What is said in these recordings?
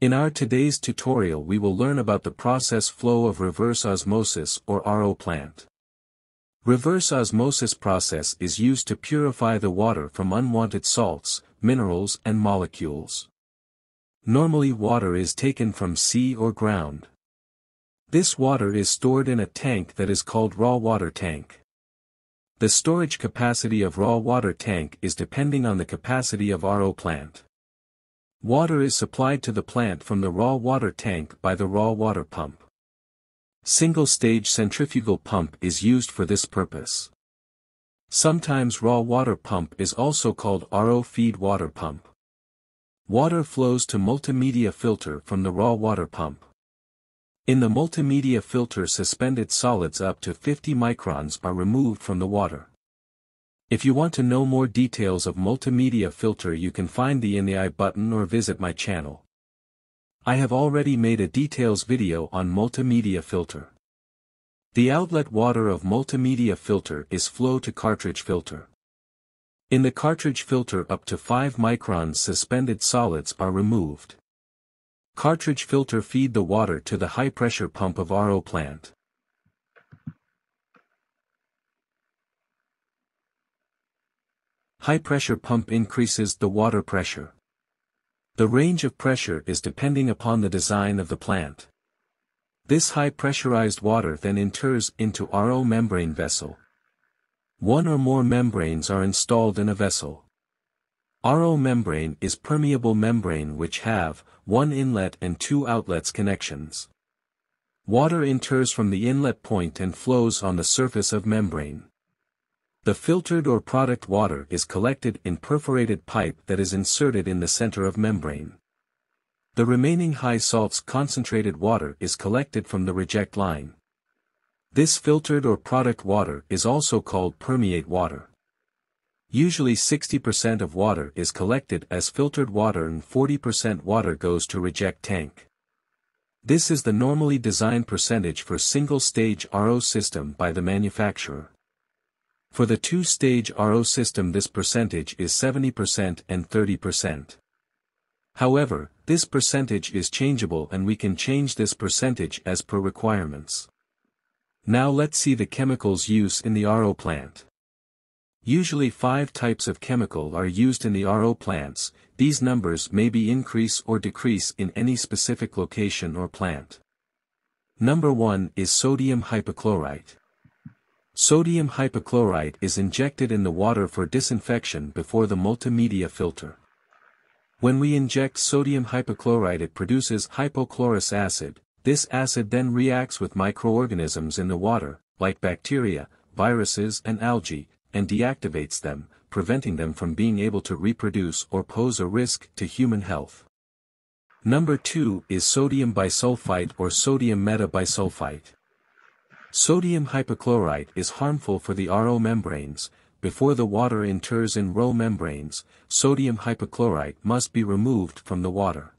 In our today's tutorial we will learn about the process flow of reverse osmosis or RO plant. Reverse osmosis process is used to purify the water from unwanted salts, minerals and molecules. Normally water is taken from sea or ground. This water is stored in a tank that is called raw water tank. The storage capacity of raw water tank is depending on the capacity of RO plant. Water is supplied to the plant from the raw water tank by the raw water pump. Single-stage centrifugal pump is used for this purpose. Sometimes raw water pump is also called RO feed water pump. Water flows to multimedia filter from the raw water pump. In the multimedia filter suspended solids up to 50 microns are removed from the water. If you want to know more details of multimedia filter you can find the in the i button or visit my channel. I have already made a details video on multimedia filter. The outlet water of multimedia filter is flow to cartridge filter. In the cartridge filter up to 5 microns suspended solids are removed. Cartridge filter feed the water to the high pressure pump of RO plant. High pressure pump increases the water pressure. The range of pressure is depending upon the design of the plant. This high pressurized water then enters into RO membrane vessel. One or more membranes are installed in a vessel. RO membrane is permeable membrane which have, one inlet and two outlets connections. Water enters from the inlet point and flows on the surface of membrane. The filtered or product water is collected in perforated pipe that is inserted in the center of membrane. The remaining high salts concentrated water is collected from the reject line. This filtered or product water is also called permeate water. Usually 60% of water is collected as filtered water and 40% water goes to reject tank. This is the normally designed percentage for single-stage RO system by the manufacturer. For the two-stage RO system this percentage is 70% and 30%. However, this percentage is changeable and we can change this percentage as per requirements. Now let's see the chemicals use in the RO plant. Usually five types of chemical are used in the RO plants, these numbers may be increase or decrease in any specific location or plant. Number 1 is sodium hypochlorite. Sodium hypochlorite is injected in the water for disinfection before the multimedia filter. When we inject sodium hypochlorite it produces hypochlorous acid, this acid then reacts with microorganisms in the water, like bacteria, viruses and algae, and deactivates them, preventing them from being able to reproduce or pose a risk to human health. Number 2 is sodium bisulfite or sodium metabisulfite. Sodium hypochlorite is harmful for the RO membranes, before the water enters in RO membranes, sodium hypochlorite must be removed from the water.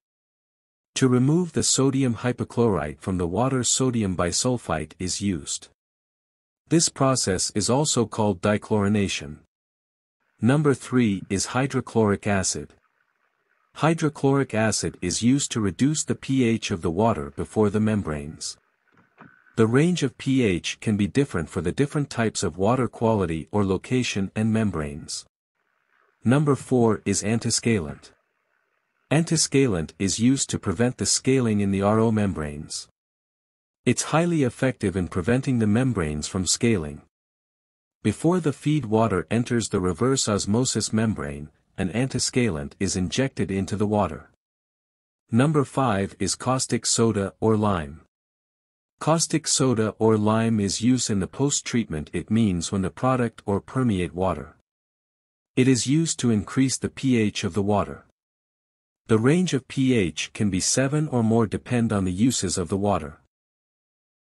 To remove the sodium hypochlorite from the water sodium bisulfite is used. This process is also called dechlorination. Number 3 is hydrochloric acid. Hydrochloric acid is used to reduce the pH of the water before the membranes. The range of pH can be different for the different types of water quality or location and membranes. Number 4 is antiscalant. Antiscalant is used to prevent the scaling in the RO membranes. It's highly effective in preventing the membranes from scaling. Before the feed water enters the reverse osmosis membrane, an antiscalant is injected into the water. Number 5 is caustic soda or lime. Caustic soda or lime is used in the post-treatment it means when the product or permeate water. It is used to increase the pH of the water. The range of pH can be 7 or more depend on the uses of the water.